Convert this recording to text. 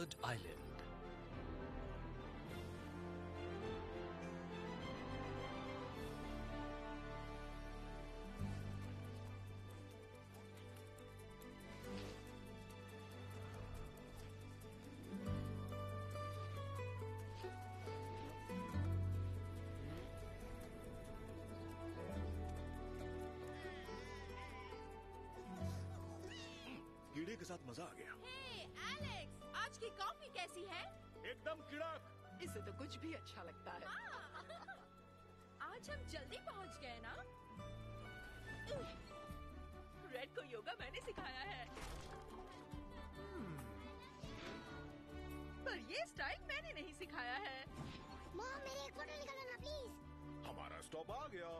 Bird Island. कीड़े के साथ मज़ा आ गया हे एलेक्स आज की कॉफ़ी कैसी है? एकदम किड़क। इसे तो कुछ भी अच्छा लगता है। आज हम जल्दी पहुँच गए ना? रेड को योगा मैंने सिखाया है। पर ये स्टाइल मैंने नहीं सिखाया है। मॉम मेरी एक फ़ोटो निकालो ना प्लीज़ हमारा स्टॉप आ गया।